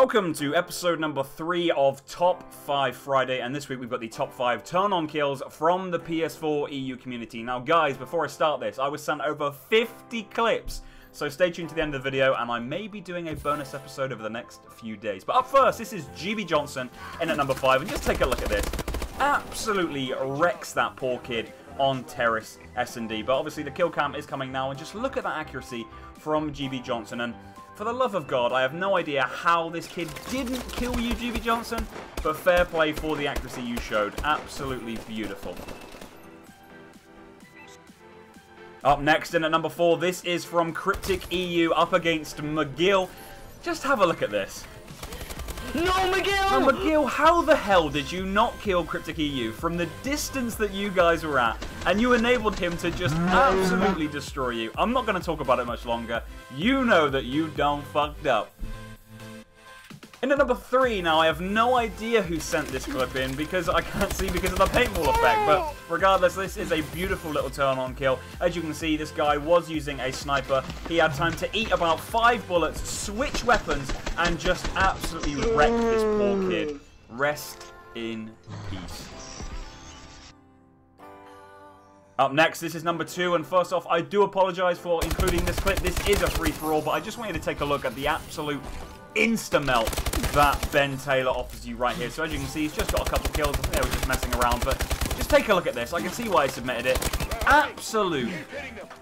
welcome to episode number 3 of Top 5 Friday, and this week we've got the top 5 turn-on kills from the PS4 EU community. Now guys, before I start this, I was sent over 50 clips, so stay tuned to the end of the video, and I may be doing a bonus episode over the next few days. But up first, this is GB Johnson in at number 5, and just take a look at this. Absolutely wrecks that poor kid on Terrace S&D, but obviously the kill cam is coming now, and just look at that accuracy from GB Johnson, and for the love of God, I have no idea how this kid didn't kill you, GB Johnson, but fair play for the accuracy you showed. Absolutely beautiful. Up next in at number 4, this is from Cryptick EU up against McGill. Just have a look at this. No, McGill! McGill, how the hell did you not kill Cryptick EU from the distance that you guys were at, and you enabled him to just mm. absolutely destroy you? I'm not going to talk about it much longer. You know that you done fucked up. In at number three, now I have no idea who sent this clip in because I can't see because of the paintball effect. But regardless, this is a beautiful little turn-on kill. As you can see, this guy was using a sniper. He had time to eat about five bullets, switch weapons, and just absolutely wreck this poor kid. Rest in peace. Up next, this is number two, and first off, I do apologise for including this clip. This is a free-for-all, but I just want you to take a look at the absolute insta-melt that Ben Taylor offers you right here. So as you can see, he's just got a couple kills. I think they were just messing around, but just take a look at this. I can see why he submitted it. Absolute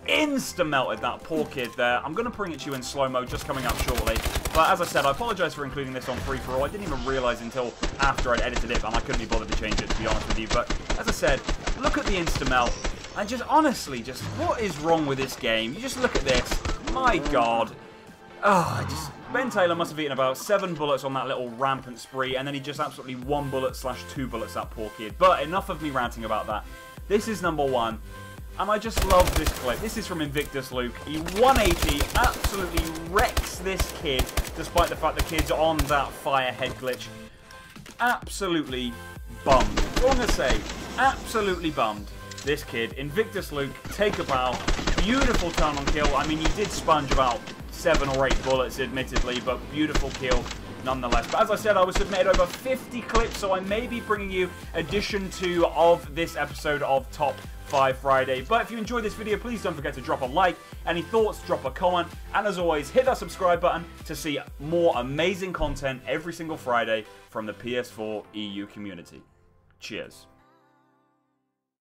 insta-melted that poor kid there. I'm going to bring it to you in slow-mo just coming up shortly. But as I said, I apologise for including this on free-for-all. I didn't even realise until after I'd edited it, and I couldn't be bothered to change it, to be honest with you. But as I said, look at the insta-melt. And just honestly, just what is wrong with this game? You just look at this. My God. Oh, just... Ben Taylor must have eaten about seven bullets on that little rampant spree, and then he just absolutely one bullet slash two bullets that poor kid. But enough of me ranting about that. This is number one, and I just love this clip. This is from Invictus Luke. He 180, absolutely wrecks this kid, despite the fact the kid's on that fire head glitch. Absolutely bummed. What am I gonna say, absolutely bummed this kid. Invictus Luke, take a bow. Beautiful turn on kill. I mean, you did sponge about seven or eight bullets, admittedly, but beautiful kill nonetheless. But as I said, I was submitted over 50 clips, so I may be bringing you edition two of this episode of Top 5 Friday. But if you enjoyed this video, please don't forget to drop a like. Any thoughts, drop a comment. And as always, hit that subscribe button to see more amazing content every single Friday from the PS4 EU community. Cheers.